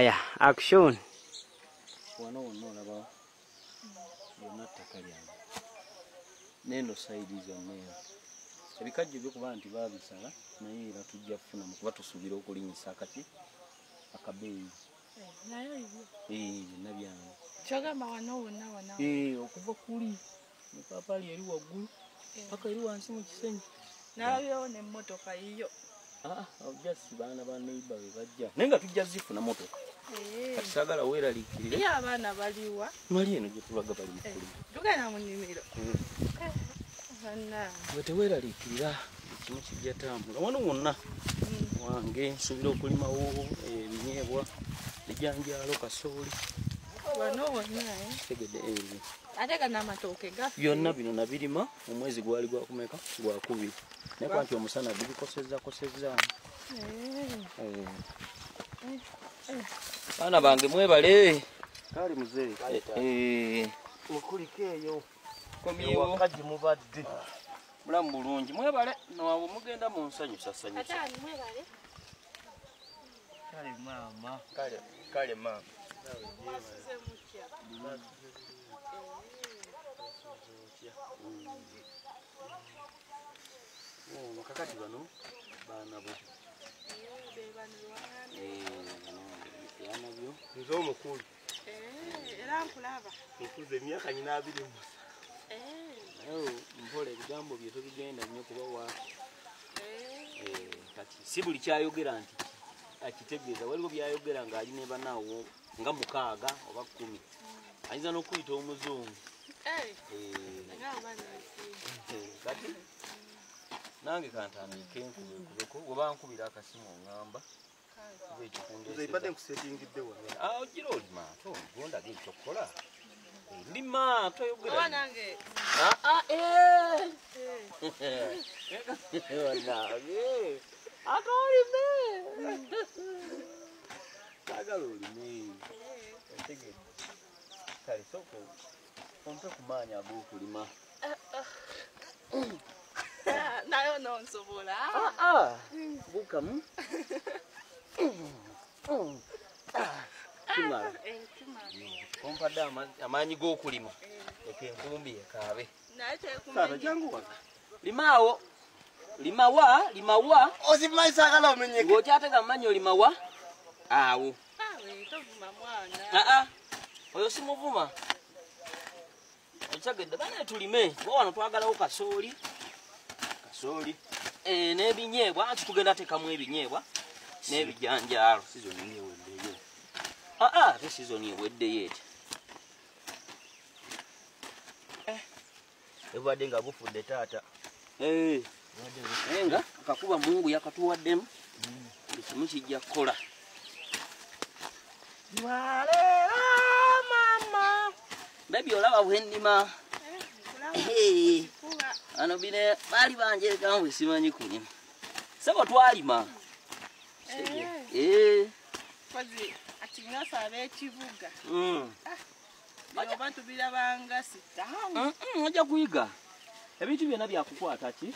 aya action wano wonna olaba yonna ttaka lyange neno saidi zonna eno ebikajjo byokuba nti babisala naye era tujja kufunamu kuba tusuubira okulinyisa akaki akabeeyi nayo ibyo Eh, byonna byange. kyogamba wano wonna wona Eh, okuva kuli mupapaali eri waggulu paka eri wansi mu kisenyi. Nalabyewo nemmotoka yiyo. Ah, ojja si baana ba neiba be bajja. Naye nga tujja zifuna motoka kati saagala weeraliikirire. Iyo abaana baliwa. Mali eno gye tulaga bali mu Eh, tugenda mu nnimiro. Bannange bwe teweeraliikirira ekimu kijja tambula wano wonna wange nsuubira okulimawo ebinyeebwa ejanjaalo kasooli. Wano wonna eh. tegedde ebyo. Ate gana amatooke gafe byonna bino nabirima omwezi gwali gwakumeka gwakubiri naye kwa nti omusana gubikosezakosezaamu baana bange mwebale. Kali muzee mukuliko eyo. Komyewo wakaji mubadde. Mulamu bulungi. Mwebale. Nowabwe mugenda mu nsanyusa sanyusa ate ani mwebale. Kale maama. Kale kale maama. Ono kakati bano baana bo nze omukulu era nkulaba nkuze emyaka nyina abiri musa naye mpola ebigambo bye tobigenda nnyo kubawa Eh, kati si buli kyayogera nti akitegeeza waliwo byayogera ng'ali ne banaawo nga mukaaga oba kkumi ayinza n'okuyita omuzungu. Eh, eh, kati nange kantandike nkubekubeko webankubira akasimu oŋŋamba. Ekikundeeseza nkusetingidde wano. Ah, ogira olima ate gondaga ekyokukola. Eh, lima toyogera oba nnyo. nange. Ah, ah, eh. Wanange, ate olime sagala olime otegedde kale sooka ompe ku maanyi ag'okulima nayo nonsobola bukamu kimala Eh, kimala. ompadde ama- amaanyi g'okulima. Eka enkumbi ekaabe naye taata tekumanyi jangu wano limaawo limawa limawa ozimanyi saagala omenyeke ng'okyatega mumanyi olimawa awo. Awe tovuma mwana. Aa oyo simuvuma. Okyagedde bane tulime. Kuba wano twagalawo kasooli kasooli Eh, n'ebinyeebwa anti tugenda tekamu ebinyeebwa n'ebijanjaalo. Sizoni eweddeyo aa ate sizoni eweddeyo eti. Ebadde nga bufudde taata. Naye nga akakuba mungu yakatuwaddemu buli kimu kijja kukola. Lwaleero mama bebi olaba bwennima ano bine baali banjeegamu bwe simanyi kulima sebo twalima Eh, kozi ati ngasa ab'ekibuga mm. oba tubirabanga sitamu Mm, mm, ojja kuyiga ebintu byonna byakukwata ki